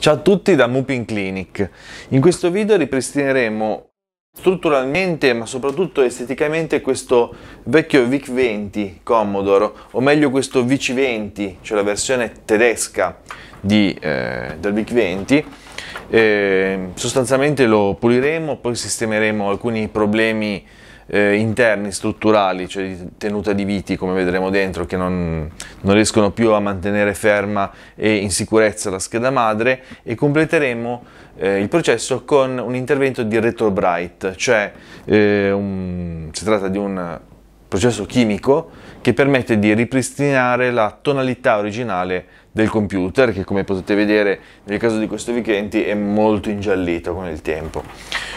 Ciao a tutti da Mupin Clinic. In questo video ripristineremo strutturalmente ma soprattutto esteticamente questo vecchio VIC-20 Commodore o meglio questo VC20 cioè la versione tedesca di, eh, del VIC-20 eh, sostanzialmente lo puliremo poi sistemeremo alcuni problemi eh, interni strutturali, cioè di tenuta di viti, come vedremo dentro, che non, non, riescono più a mantenere ferma e in sicurezza la scheda madre e completeremo eh, il processo con un intervento di retro bright, cioè eh, un, si tratta di un processo chimico che permette di ripristinare la tonalità originale del computer che come potete vedere nel caso di questo weekend è molto ingiallito con il tempo.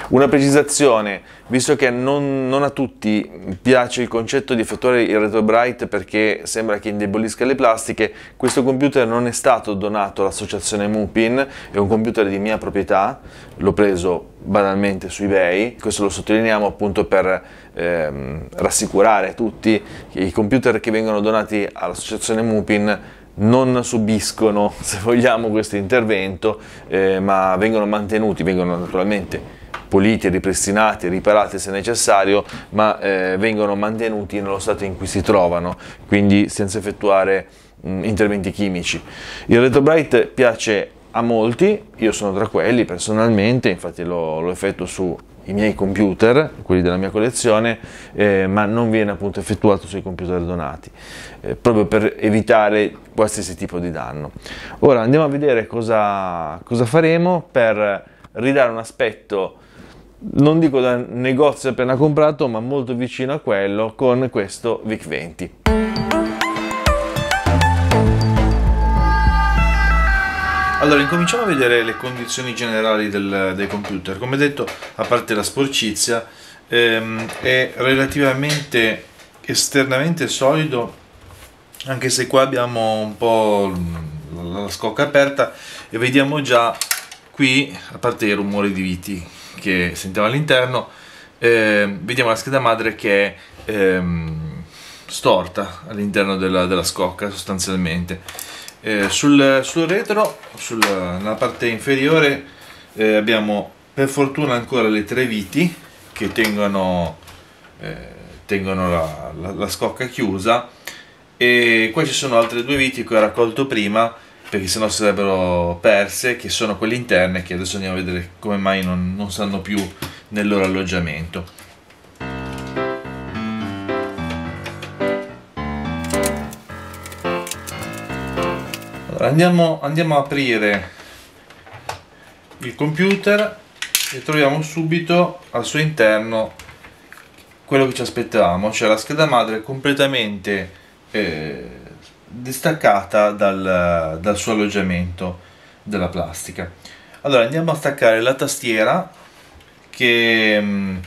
Una precisazione, visto che non, non, a tutti piace il concetto di effettuare il retro bright perché sembra che indebolisca le plastiche, questo computer non è stato donato all'associazione Mupin, è un computer di mia proprietà, l'ho preso banalmente su eBay, questo lo sottolineiamo appunto per ehm, rassicurare tutti che i computer che vengono donati all'associazione Mupin non subiscono, se vogliamo, questo intervento, eh, ma vengono mantenuti, vengono naturalmente puliti, ripristinati, riparati se necessario, ma eh, vengono mantenuti nello stato in cui si trovano, quindi senza effettuare mh, interventi chimici. Il Retrobright piace a molti, io sono tra quelli personalmente, infatti lo, lo effettuo su i miei computer, quelli della mia collezione, eh, ma non viene appunto effettuato sui computer donati, eh, proprio per evitare qualsiasi tipo di danno. Ora andiamo a vedere cosa, cosa faremo per ridare un aspetto, non dico da negozio appena comprato, ma molto vicino a quello con questo VIC-20. Allora, incominciamo a vedere le condizioni generali del, del computer. Come detto, a parte la sporcizia, ehm, è relativamente esternamente solido, anche se qua abbiamo un po' la scocca aperta e vediamo già qui, a parte i rumori di viti che sentiamo all'interno, eh, vediamo la scheda madre che è ehm, storta all'interno della, della scocca sostanzialmente eh, sul, sul, retro, sul, nella parte inferiore, eh, abbiamo per fortuna ancora le tre viti che tengono, eh, tengono la, la, la, scocca chiusa. E qua ci sono altre due viti che ho raccolto prima perché sennò sarebbero perse che sono quelle interne che adesso andiamo a vedere come mai non, non stanno più nel loro alloggiamento andiamo, andiamo a aprire il computer e troviamo subito al suo interno quello che ci aspettavamo, cioè la scheda madre completamente eh, distaccata dal, dal, suo alloggiamento della plastica. Allora andiamo a staccare la tastiera che mm,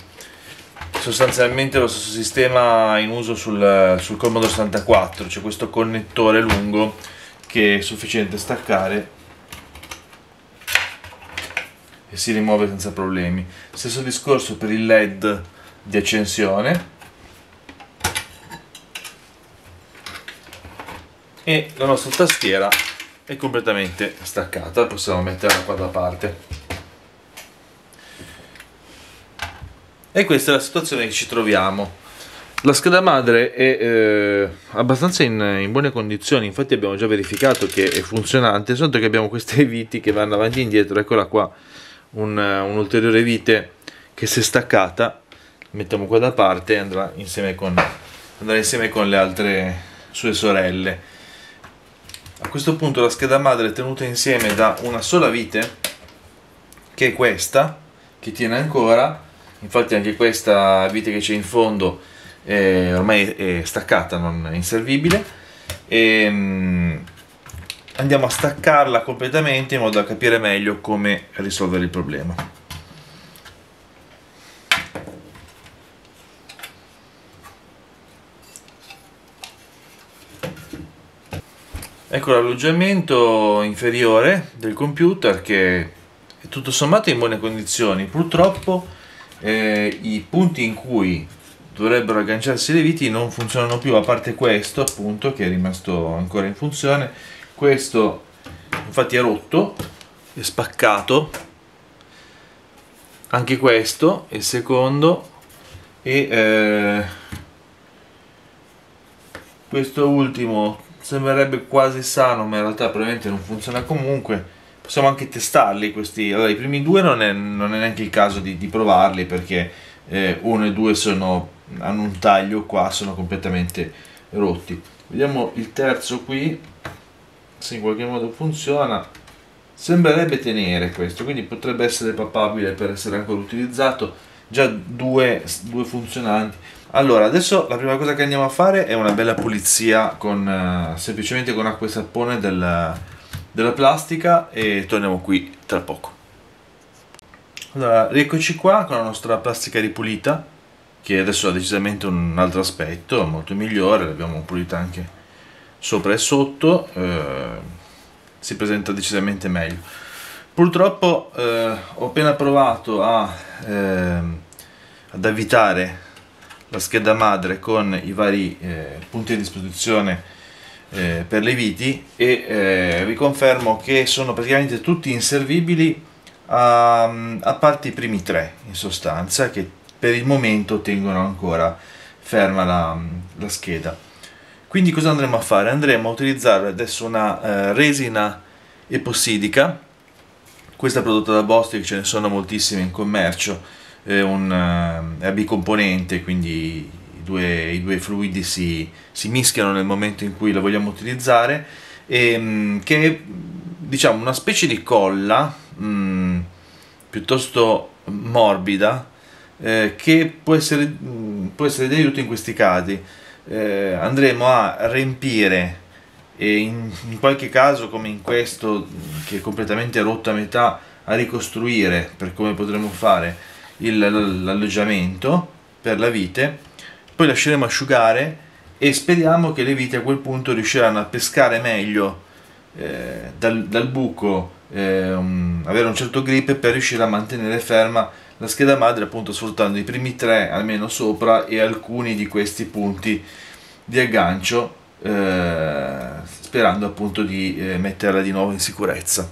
sostanzialmente lo stesso sistema in uso sul, sul Commodore 64, cioè questo connettore lungo che è sufficiente staccare e si rimuove senza problemi. Stesso discorso per il led di accensione. E la nostra tastiera è completamente staccata possiamo metterla qua da parte. E questa è la situazione che ci troviamo la scheda madre è eh, abbastanza in, in, buone condizioni, infatti abbiamo già verificato che è funzionante, soltanto che abbiamo queste viti che vanno avanti e indietro, eccola qua, un, un'ulteriore vite che si è staccata, mettiamo qua da parte e andrà insieme con, andrà insieme con le altre sue sorelle. A questo punto la scheda madre è tenuta insieme da una sola vite, che è questa, che tiene ancora, infatti anche questa vite che c'è in fondo eh, ormai è staccata, non è inservibile. E, um, andiamo a staccarla completamente in modo da capire meglio come risolvere il problema. Ecco l'alloggiamento inferiore del computer che è tutto sommato in buone condizioni. Purtroppo eh, i punti in cui dovrebbero agganciarsi le viti non funzionano più a parte questo appunto che è rimasto ancora in funzione. Questo infatti è rotto è spaccato. Anche questo il secondo e eh, questo ultimo sembrerebbe quasi sano ma in realtà probabilmente non funziona comunque. Possiamo anche testarli questi. Allora i primi due non è, non è neanche il caso di, di provarli perché eh, uno e due sono, hanno un taglio qua sono completamente rotti. Vediamo il terzo qui se in qualche modo funziona. Sembrerebbe tenere questo quindi potrebbe essere papabile per essere ancora utilizzato. Già due, due funzionanti. Allora adesso la prima cosa che andiamo a fare è una bella pulizia con uh, semplicemente con acqua e sapone del, della plastica e torniamo qui tra poco. Allora rieccoci qua con la nostra plastica ripulita che adesso ha decisamente un altro aspetto molto migliore l'abbiamo pulita anche sopra e sotto eh, si presenta decisamente meglio. Purtroppo eh, ho appena provato a, eh, ad avvitare la scheda madre con i vari eh, punti a disposizione eh, per le viti e eh, vi confermo che sono praticamente tutti inservibili a, a parte i primi tre in sostanza che per il momento tengono ancora ferma la, la scheda. Quindi cosa andremo a fare? Andremo a utilizzare adesso una eh, resina epossidica, questa prodotta da Bostik, ce ne sono moltissime in commercio, è, un, uh, è bicomponente, quindi i due, i due fluidi si, si, mischiano nel momento in cui la vogliamo utilizzare, e, um, che è diciamo una specie di colla um, piuttosto morbida, eh, che può essere, um, può essere di aiuto in questi casi. Eh, andremo a riempire e in, in, qualche caso come in questo che è completamente rotto a metà a ricostruire per come potremo fare l'alloggiamento per la vite. Poi lasceremo asciugare e speriamo che le vite a quel punto riusciranno a pescare meglio eh, dal, dal, buco eh, un, avere un certo grip per riuscire a mantenere ferma la scheda madre appunto sfruttando i primi tre almeno sopra e alcuni di questi punti di aggancio eh, sperando appunto di eh, metterla di nuovo in sicurezza.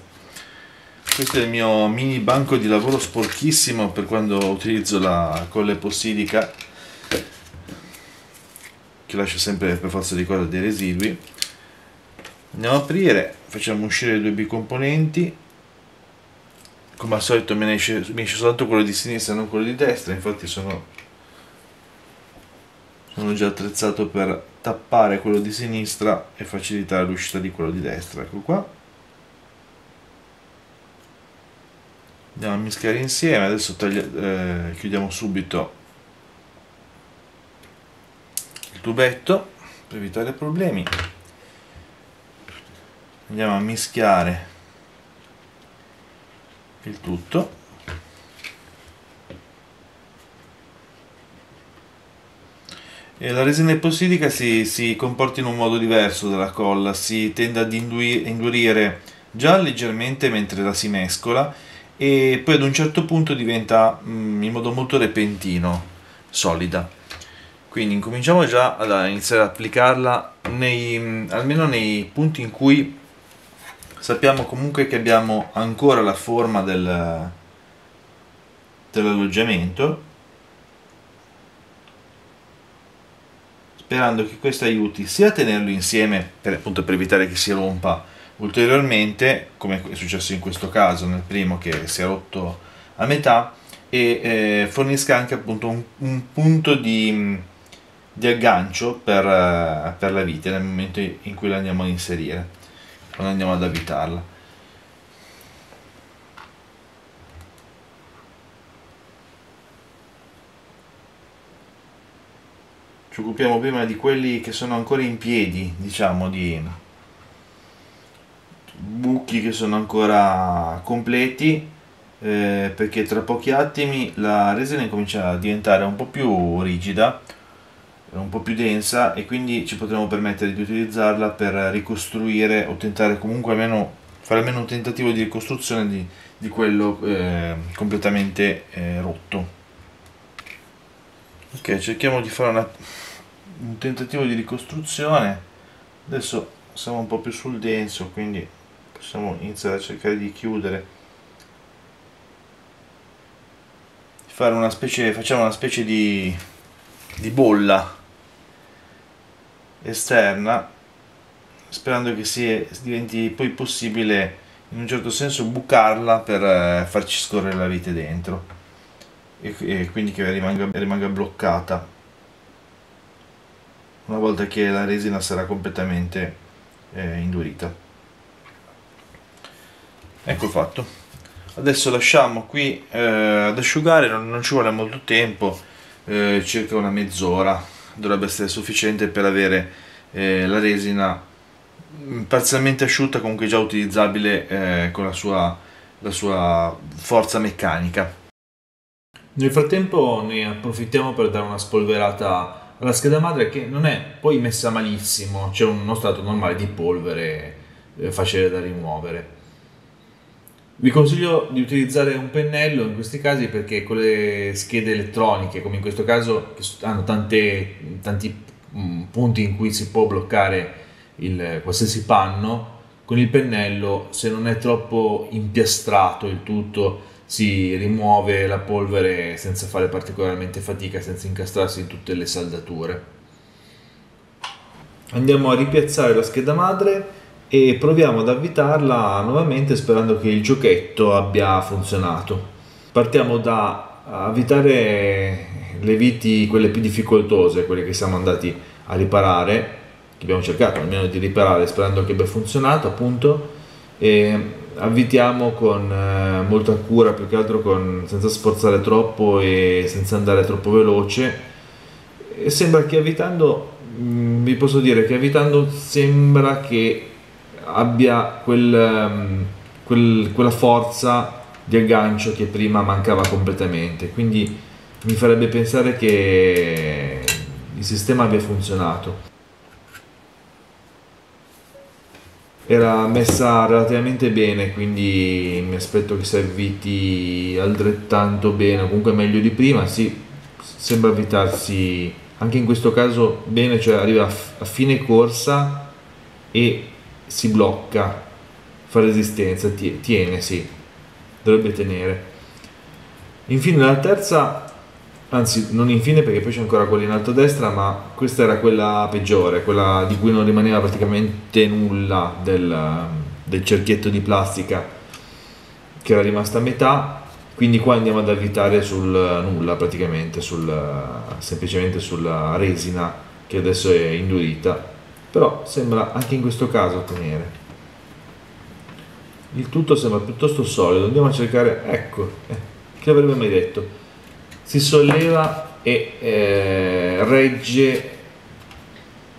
Questo è il mio mini banco di lavoro sporchissimo per quando utilizzo la colla epossidica che lascia sempre per forza di cosa dei residui. Andiamo a aprire facciamo uscire i due bicomponenti come al solito ne esce, mi esce soltanto quello di sinistra non quello di destra infatti sono, sono già attrezzato per tappare quello di sinistra e facilitare l'uscita di quello di destra. Ecco qua. Andiamo a mischiare insieme adesso taglia, eh, chiudiamo subito il tubetto per evitare problemi. Andiamo a mischiare il tutto. E la resina epossidica si, si, comporta in un modo diverso dalla colla si tende ad indurire già leggermente mentre la si mescola e poi ad un certo punto diventa mm, in modo molto repentino solida. Quindi incominciamo già ad iniziare ad applicarla nei, mm, almeno nei punti in cui sappiamo comunque che abbiamo ancora la forma del, dell'alloggiamento sperando che questo aiuti sia a tenerlo insieme per, appunto, per evitare che si rompa ulteriormente come è successo in questo caso nel primo che si è rotto a metà e eh, fornisca anche appunto un, un punto di, di aggancio per, per la vite nel momento in cui la andiamo ad inserire quando andiamo ad avvitarla ci occupiamo prima di quelli che sono ancora in piedi diciamo di buchi che sono ancora completi eh, perché tra pochi attimi la resina comincia a diventare un po' più rigida un po' più densa e quindi ci potremo permettere di utilizzarla per ricostruire o tentare comunque almeno fare almeno un tentativo di ricostruzione di, di quello eh, completamente eh, rotto. Ok cerchiamo di fare una, un tentativo di ricostruzione. Adesso siamo un po' più sul denso quindi possiamo iniziare a cercare di chiudere. Fare una specie facciamo una specie di, di bolla esterna sperando che sia, diventi poi possibile in un certo senso bucarla per eh, farci scorrere la vite dentro. E, e quindi che rimanga, rimanga bloccata. Una volta che la resina sarà completamente eh, indurita. Ecco fatto. Adesso lasciamo qui eh, ad asciugare non, non, ci vuole molto tempo eh, circa una mezz'ora dovrebbe essere sufficiente per avere eh, la resina mm, parzialmente asciutta comunque già utilizzabile eh, con la sua, la sua forza meccanica nel frattempo ne approfittiamo per dare una spolverata alla scheda madre che non è poi messa malissimo, c'è uno stato normale di polvere eh, facile da rimuovere. Vi consiglio di utilizzare un pennello in questi casi perché con le schede elettroniche, come in questo caso, che hanno tante, tanti mm, punti in cui si può bloccare il, qualsiasi panno, con il pennello, se non è troppo impiastrato il tutto, si rimuove la polvere senza fare particolarmente fatica, senza incastrarsi in tutte le saldature. Andiamo a ripiazzare la scheda madre e proviamo ad avvitarla nuovamente sperando che il giochetto abbia funzionato. Partiamo da avvitare le viti, quelle più difficoltose, quelle che siamo andati a riparare, che abbiamo cercato almeno di riparare sperando che abbia funzionato appunto. E avvitiamo con eh, molta cura, più che altro con, senza sforzare troppo e senza andare troppo veloce. E sembra che avvitando, mm, vi posso dire che avvitando sembra che abbia quel, um, quel, quella forza di aggancio che prima mancava completamente. Quindi mi farebbe pensare che il sistema abbia funzionato. era messa relativamente bene, quindi mi aspetto che si avviti altrettanto bene, comunque meglio di prima, sì, sembra avvitarsi anche in questo caso bene, cioè arriva a fine corsa e si blocca, fa resistenza, tiene, sì, dovrebbe tenere. Infine la terza anzi non infine perché poi c'è ancora quella in alto a destra, ma questa era quella peggiore, quella di cui non rimaneva praticamente nulla del, del cerchietto di plastica che era rimasta a metà, quindi qua andiamo ad avvitare sul nulla praticamente, sul, semplicemente sulla resina che adesso è indurita, però sembra anche in questo caso tenere. Il tutto sembra piuttosto solido, andiamo a cercare, ecco, eh, chi avrebbe mai detto? si solleva e eh, regge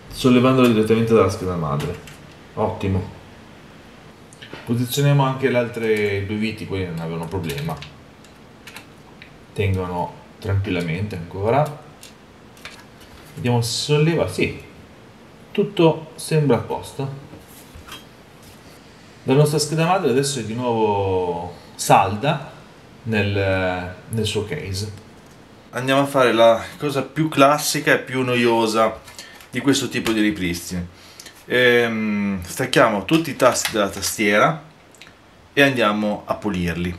sollevandolo direttamente dalla scheda madre. Ottimo. Posizioniamo anche le altre due viti, quelli non avevano problema. Tengono tranquillamente ancora. Vediamo se solleva. Sì, tutto sembra a posto. La nostra scheda madre adesso è di nuovo salda nel, nel suo case andiamo a fare la cosa più classica e più noiosa di questo tipo di ripristini. Ehm, stacchiamo tutti i tasti della tastiera e andiamo a pulirli.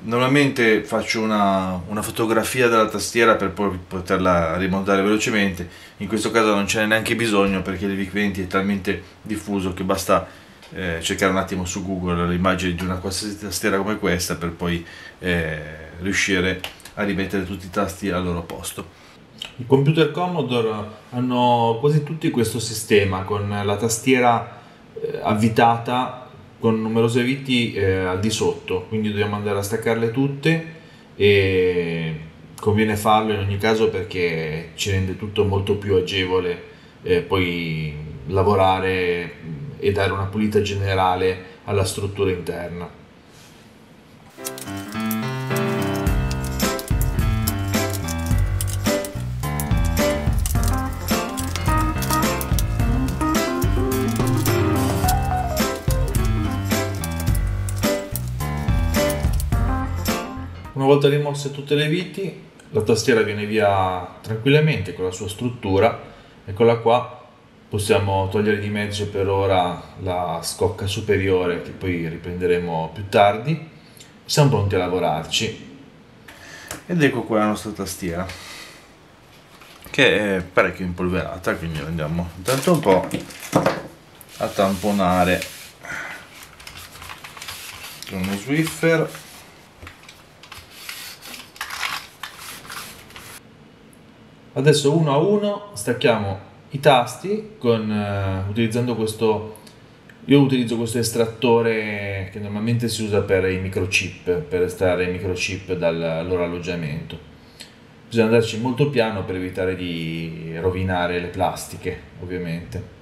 Normalmente faccio una, una fotografia della tastiera per poi poterla rimontare velocemente, in questo caso non ce n'è neanche bisogno perché il VIC-20 è talmente diffuso che basta eh, cercare un attimo su Google l'immagine di una qualsiasi tastiera come questa per poi eh, riuscire a rimettere tutti i tasti al loro posto. I computer Commodore hanno quasi tutti questo sistema con la tastiera eh, avvitata con numerose viti eh, al di sotto, quindi dobbiamo andare a staccarle tutte e conviene farlo in ogni caso perché ci rende tutto molto più agevole eh, poi lavorare e dare una pulita generale alla struttura interna. Volta rimosse tutte le viti, la tastiera viene via tranquillamente con la sua struttura, eccola qua, possiamo togliere di mezzo per ora la scocca superiore che poi riprenderemo più tardi. Siamo pronti a lavorarci. Ed ecco qua la nostra tastiera che è parecchio impolverata, quindi andiamo intanto un po' a tamponare con uno Swiffer adesso uno a uno stacchiamo i tasti con, uh, utilizzando questo io utilizzo questo estrattore che normalmente si usa per i microchip per estrarre i microchip dal loro alloggiamento bisogna andarci molto piano per evitare di rovinare le plastiche ovviamente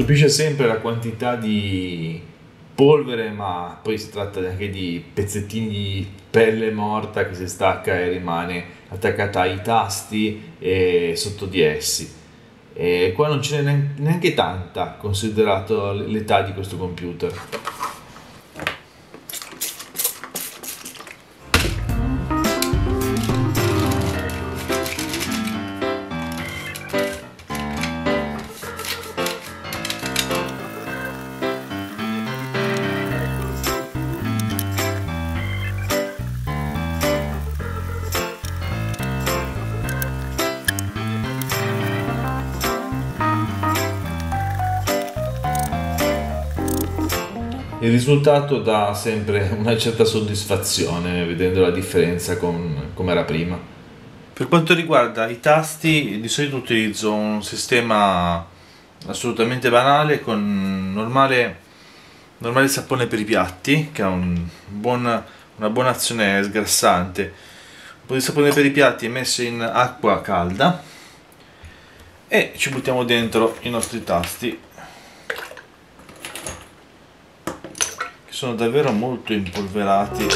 Stupisce sempre la quantità di polvere, ma poi si tratta anche di pezzettini di pelle morta che si stacca e rimane attaccata ai tasti e sotto di essi. E qua non ce n'è neanche tanta, considerato l'età di questo computer. Risultato dà sempre una certa soddisfazione vedendo la differenza con come era prima. Per quanto riguarda i tasti, di solito utilizzo un sistema assolutamente banale con normale, normale sapone per i piatti che ha un buon, una buona azione sgrassante. Un po' di sapone per i piatti messo in acqua calda e ci buttiamo dentro i nostri tasti sono davvero molto impolverati.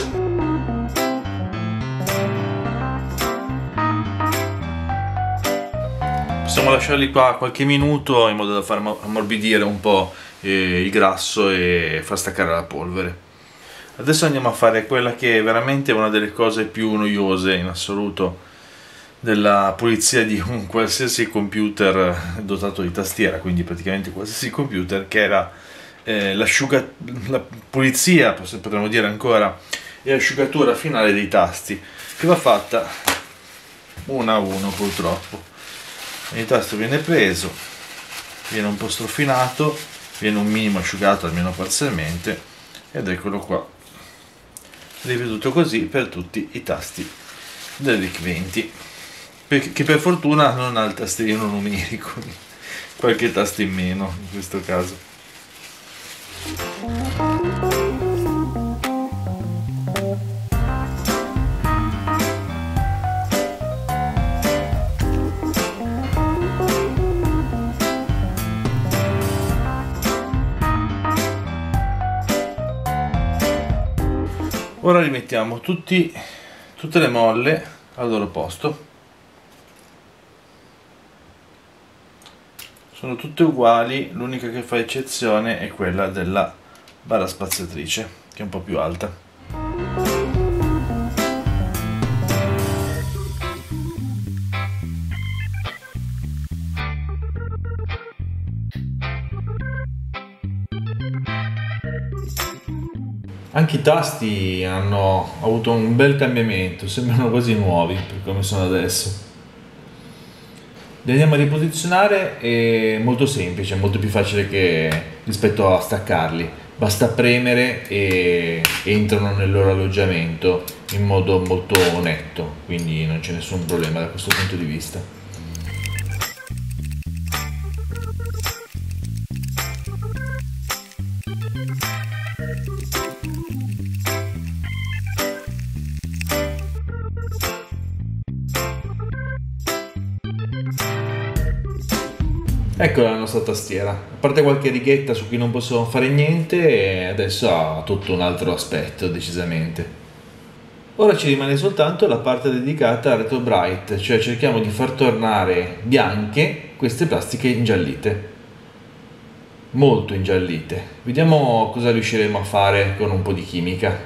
Possiamo lasciarli qua qualche minuto in modo da far ammorbidire un po' eh, il grasso e far staccare la polvere. Adesso andiamo a fare quella che è veramente una delle cose più noiose in assoluto della pulizia di un qualsiasi computer dotato di tastiera quindi praticamente qualsiasi computer che era eh, la pulizia, potremmo dire ancora, e asciugatura finale dei tasti, che va fatta uno a uno purtroppo. Il tasto viene preso, viene un po' strofinato, viene un minimo asciugato almeno parzialmente ed eccolo qua ripetuto così per tutti i tasti del RIC 20 che per fortuna non ha il tastierino numerico qualche tasto in meno in questo caso Ora rimettiamo tutti, tutte le molle al loro posto. Sono tutte uguali, l'unica che fa eccezione è quella della barra spaziatrice, che è un po' più alta. Anche i tasti hanno avuto un bel cambiamento, sembrano quasi nuovi per come sono adesso. Li andiamo a riposizionare, è molto semplice, molto più facile che rispetto a staccarli. Basta premere e entrano nel loro alloggiamento in modo molto netto, quindi non c'è nessun problema da questo punto di vista. Ecco la nostra tastiera, a parte qualche righetta su cui non possiamo fare niente, adesso ha tutto un altro aspetto decisamente. Ora ci rimane soltanto la parte dedicata a Retro Bright, cioè cerchiamo di far tornare bianche queste plastiche ingiallite, molto ingiallite. Vediamo cosa riusciremo a fare con un po' di chimica.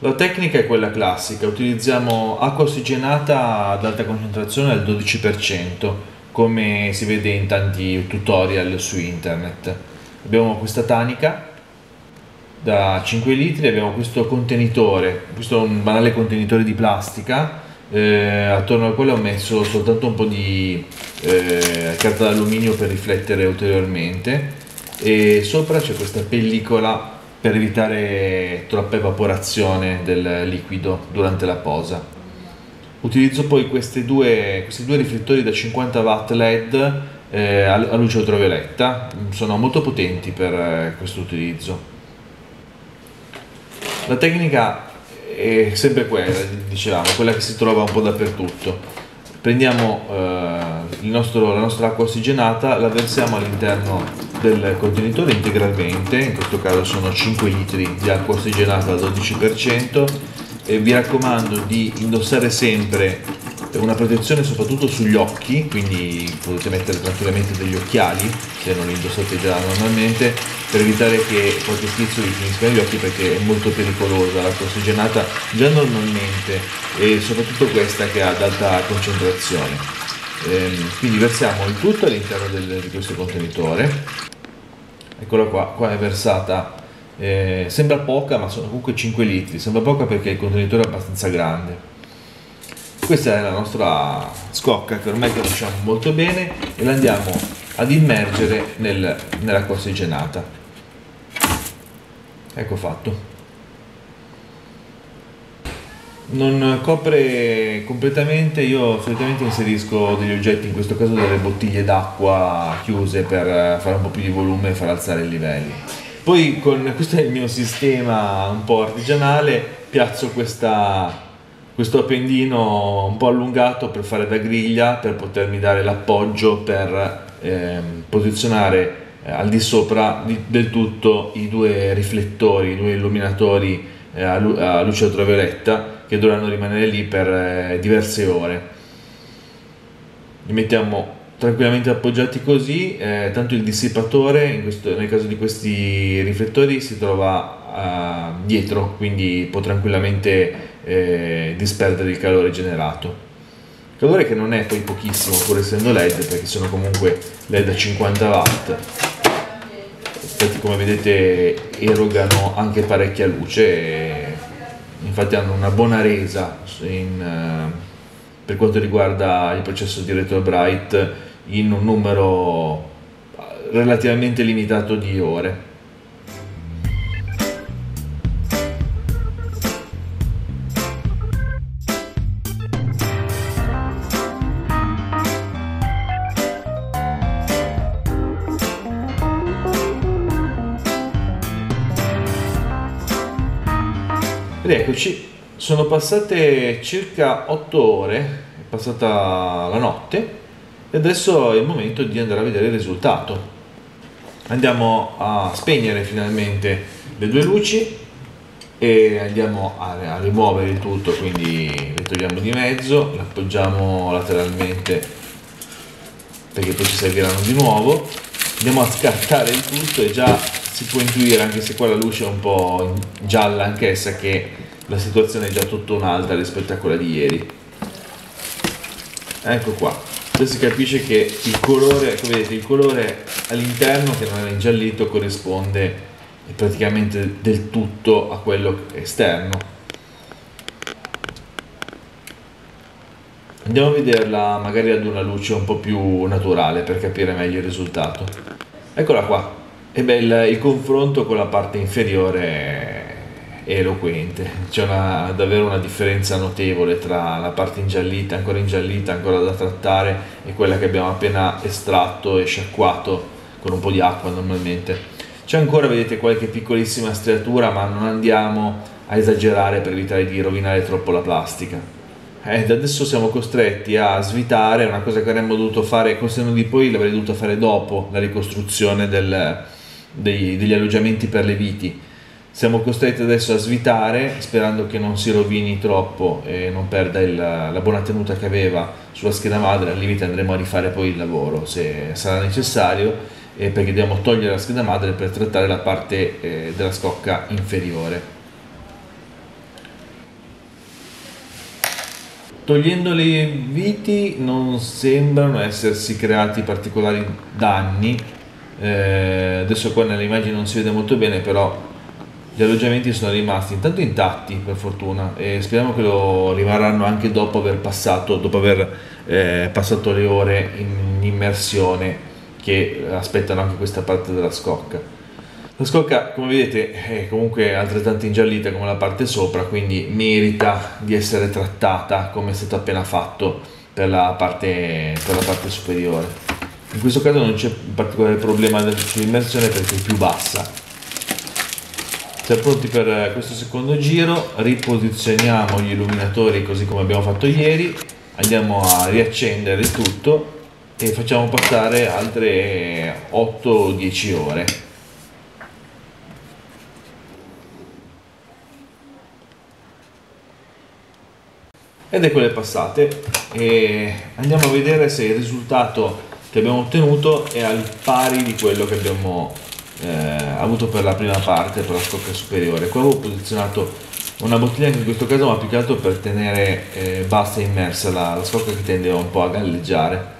La tecnica è quella classica, utilizziamo acqua ossigenata ad alta concentrazione al 12%, come si vede in tanti tutorial su internet. Abbiamo questa tanica da 5 litri, abbiamo questo contenitore, questo è un banale contenitore di plastica, eh, attorno al quale ho messo soltanto un po' di eh, carta d'alluminio per riflettere ulteriormente e sopra c'è questa pellicola per evitare troppa evaporazione del liquido durante la posa. Utilizzo poi due, questi due riflettori da 50 watt LED eh, a luce ultravioletta, sono molto potenti per eh, questo utilizzo. La tecnica è sempre quella, dicevamo, quella che si trova un po' dappertutto prendiamo eh, nostro, la nostra acqua ossigenata, la versiamo all'interno del contenitore integralmente, in questo caso sono 5 litri di acqua ossigenata al 12% e vi raccomando di indossare sempre una protezione soprattutto sugli occhi, quindi potete mettere tranquillamente degli occhiali se non li indossate già normalmente per evitare che qualche schizzo vi finisca negli occhi perché è molto pericolosa l'acqua ossigenata già normalmente e soprattutto questa che ha ad alta concentrazione. Ehm, quindi versiamo il tutto all'interno del, di questo contenitore. Eccola qua, qua è versata, eh, sembra poca ma sono comunque 5 litri, sembra poca perché il contenitore è abbastanza grande questa è la nostra scocca che ormai conosciamo molto bene e la andiamo ad immergere nel, nell'acqua ossigenata. Ecco fatto. Non copre completamente, io solitamente inserisco degli oggetti, in questo caso delle bottiglie d'acqua chiuse per fare un po' più di volume e far alzare i livelli. Poi con questo è il mio sistema un po' artigianale, piazzo questa questo appendino un po' allungato per fare da griglia per potermi dare l'appoggio per ehm, posizionare eh, al di sopra di, del tutto i due riflettori, i due illuminatori eh, a, lu- a, luce ultravioletta che dovranno rimanere lì per eh, diverse ore. Li mettiamo tranquillamente appoggiati così, eh, tanto il dissipatore questo, nel caso di questi riflettori si trova uh, dietro, quindi può tranquillamente eh, disperdere il calore generato. Calore che non è poi pochissimo pur essendo LED perché sono comunque LED a 50 watt. Infatti come vedete erogano anche parecchia luce infatti hanno una buona resa in, uh, per quanto riguarda il processo di retro bright in un numero relativamente limitato di ore. Rieccoci, sono passate circa 8 ore, è passata la notte e adesso è il momento di andare a vedere il risultato. Andiamo a spegnere finalmente le due luci e andiamo a, a rimuovere il tutto, quindi le togliamo di mezzo, le appoggiamo lateralmente perché poi ci serviranno di nuovo. Andiamo a scartare il tutto e già si può intuire, anche se qua la luce è un po' gialla anch'essa, che la situazione è già tutta un'altra rispetto a quella di ieri. Ecco qua. Adesso si capisce che il colore, come vedete, il colore all'interno che non è ingiallito corrisponde praticamente del tutto a quello esterno. Andiamo a vederla magari ad una luce un po' più naturale per capire meglio il risultato. Eccola qua, e beh, il, il, confronto con la parte inferiore è eloquente, c'è una, davvero una differenza notevole tra la parte ingiallita, ancora ingiallita, ancora da trattare, e quella che abbiamo appena estratto e sciacquato con un po' di acqua normalmente. C'è ancora, vedete, qualche piccolissima striatura, ma non andiamo a esagerare per evitare di rovinare troppo la plastica. Eh, da adesso siamo costretti a svitare, una cosa che avremmo dovuto fare con senno di poi l'avrei dovuto fare dopo la ricostruzione del, dei, degli alloggiamenti per le viti. Siamo costretti adesso a svitare sperando che non si rovini troppo e non perda il, la buona tenuta che aveva sulla scheda madre, al limite andremo a rifare poi il lavoro se sarà necessario eh, perché dobbiamo togliere la scheda madre per trattare la parte eh, della scocca inferiore. Togliendo le viti non sembrano essersi creati particolari danni, eh, adesso qua nelle immagini non si vede molto bene però gli alloggiamenti sono rimasti intanto intatti per fortuna e speriamo che lo rimarranno anche dopo aver passato, dopo aver eh, passato le ore in immersione che aspettano anche questa parte della scocca. La scocca, come vedete, è comunque altrettanto ingiallita come la parte sopra, quindi merita di essere trattata come è stato appena fatto per la parte, per la parte superiore. In questo caso non c'è un particolare problema dell'immersione perché è più bassa siamo pronti per questo secondo giro, riposizioniamo gli illuminatori così come abbiamo fatto ieri, andiamo a riaccendere il tutto e facciamo passare altre 8-10 ore. Ed ecco le passate. E andiamo a vedere se il risultato che abbiamo ottenuto è al pari di quello che abbiamo eh, avuto per la prima parte, per la scocca superiore. Qua avevo posizionato una bottiglia che in questo caso più che altro per tenere eh, bassa e immersa la, la scocca che tendeva un po' a galleggiare.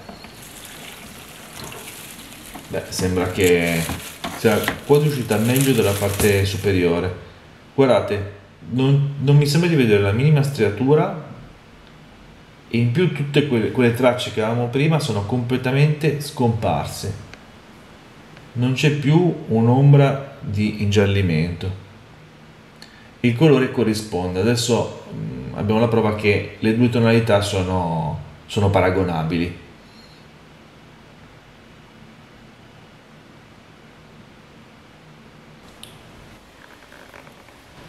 Beh, sembra che sia quasi uscita meglio della parte superiore. Guardate, non, non mi sembra di vedere la minima striatura e in più tutte quelle, quelle tracce che avevamo prima sono completamente scomparse non c'è più un'ombra di ingiallimento. Il colore corrisponde. Adesso mm, abbiamo la prova che le due tonalità sono, sono paragonabili.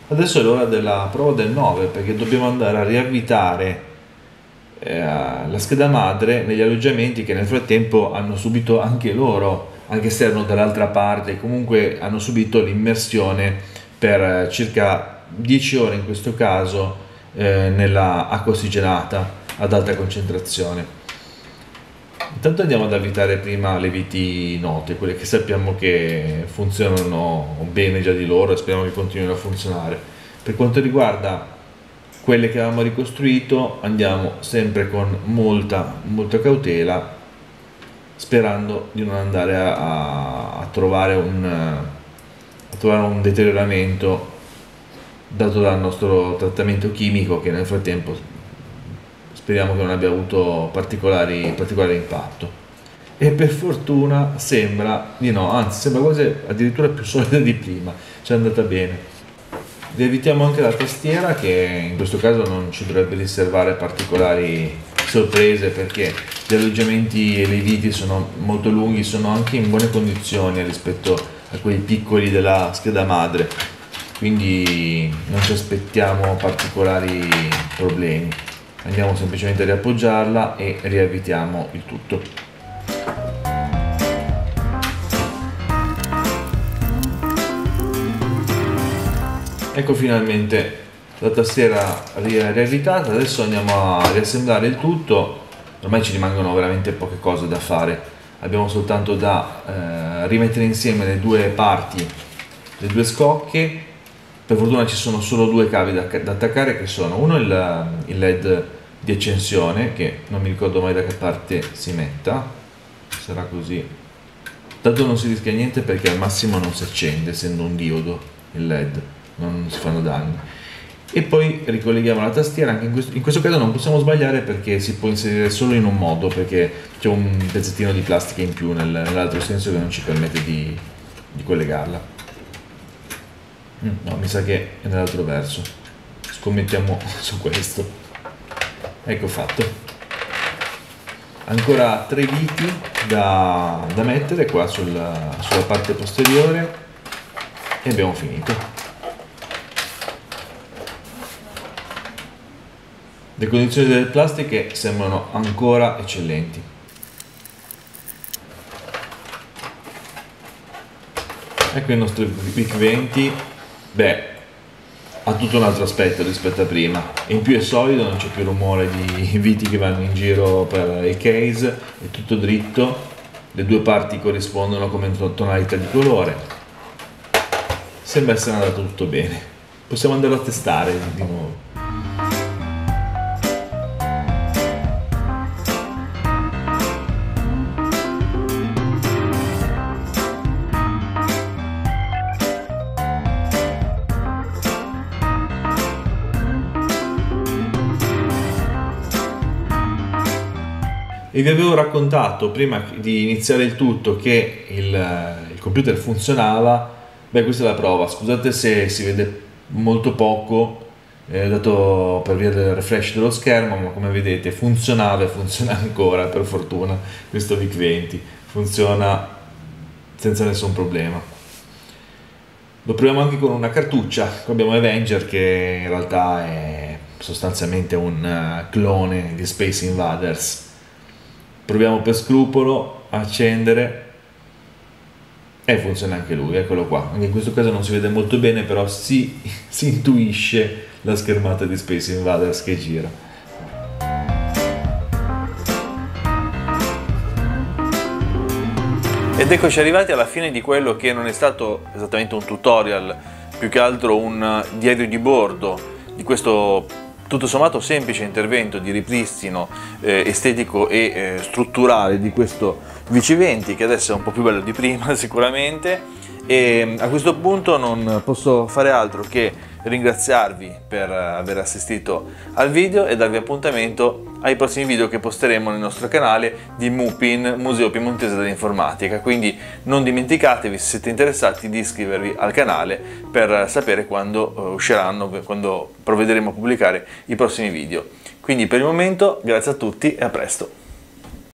Adesso è l'ora della prova del 9 perché dobbiamo andare a riavvitare eh, la scheda madre negli alloggiamenti che nel frattempo hanno subito anche loro anche se erano dall'altra parte, comunque hanno subito l'immersione per circa 10 ore in questo caso eh, nella acqua ossigenata ad alta concentrazione. Intanto andiamo ad avvitare prima le viti note, quelle che sappiamo che funzionano bene già di loro e speriamo che continuino a funzionare. Per quanto riguarda quelle che avevamo ricostruito andiamo sempre con molta, molta cautela sperando di non andare a, a, trovare, un, a trovare un deterioramento dato dal nostro trattamento chimico che nel frattempo speriamo che non abbia avuto particolari, particolare impatto e per fortuna sembra di no, anzi sembra quasi addirittura più solida di prima, ci è andata bene. Rievitiamo anche la tastiera che in questo caso non ci dovrebbe riservare particolari sorprese perché gli alloggiamenti e le viti sono molto lunghi, sono anche in buone condizioni rispetto a quelli piccoli della scheda madre, quindi non ci aspettiamo particolari problemi. Andiamo semplicemente a riappoggiarla e riavvitiamo il tutto. Ecco finalmente la tastiera riavvitata, adesso andiamo a riassemblare il tutto, ormai ci rimangono veramente poche cose da fare, abbiamo soltanto da eh, rimettere insieme le due parti, le due scocche, per fortuna ci sono solo due cavi da, da attaccare che sono uno il, il led di accensione che non mi ricordo mai da che parte si metta, sarà così, tanto non si rischia niente perché al massimo non si accende essendo un diodo il led, non si fanno danni e poi ricolleghiamo la tastiera anche in questo, in questo, caso non possiamo sbagliare perché si può inserire solo in un modo perché c'è un pezzettino di plastica in più nel, nell'altro senso che non ci permette di, di collegarla. Mm, no mi sa che è nell'altro verso. Scommettiamo su questo. Ecco fatto. Ancora tre viti da, da mettere qua sulla, sulla parte posteriore e abbiamo finito Le condizioni delle plastiche sembrano ancora eccellenti. Ecco i nostri PIC 20 beh, ha tutto un altro aspetto rispetto a prima. In più è solido, non c'è più rumore di viti che vanno in giro per il case, è tutto dritto, le due parti corrispondono come tonalità di colore. Sembra essere andato tutto bene. Possiamo andarlo a testare di nuovo. E vi avevo raccontato prima di iniziare il tutto che il, il computer funzionava, beh questa è la prova, scusate se si vede molto poco, eh, dato per via del refresh dello schermo, ma come vedete funzionava e funziona ancora per fortuna questo VIC-20, funziona senza nessun problema. Lo proviamo anche con una cartuccia, qui abbiamo Avenger che in realtà è sostanzialmente un eh, clone di Space Invaders proviamo per scrupolo a accendere e funziona anche lui, eccolo qua. Anche in questo caso non si vede molto bene, però si, si intuisce la schermata di Space Invaders che gira. Ed eccoci arrivati alla fine di quello che non è stato esattamente un tutorial, più che altro un diario di bordo di questo tutto sommato semplice intervento di ripristino eh, estetico e eh, strutturale di questo VC20 che adesso è un po' più bello di prima sicuramente. E a questo punto non posso fare altro che ringraziarvi per aver assistito al video e darvi appuntamento ai prossimi video che posteremo nel nostro canale di MUPIN, Museo Piemontese dell'Informatica. Quindi non dimenticatevi, se siete interessati, di iscrivervi al canale per sapere quando uh, usciranno, quando provvederemo a pubblicare i prossimi video. Quindi per il momento grazie a tutti e a presto.